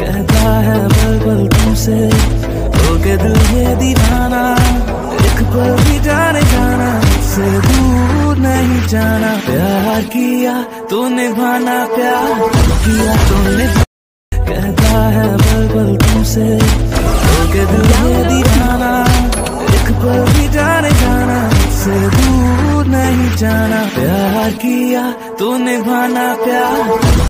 कहता है बल बल तुमसे। तो के दिल ये दीवाना, एक पल भी जाने जाना से दूर नहीं जाना। प्यार किया तो निभाना, प्यार किया तो कहता है बल बल तुमसे तो के दिल ये दीवाना, एक पल भी जाने जाना से दूर नहीं जाना। प्यार किया तो निभाना, प्यार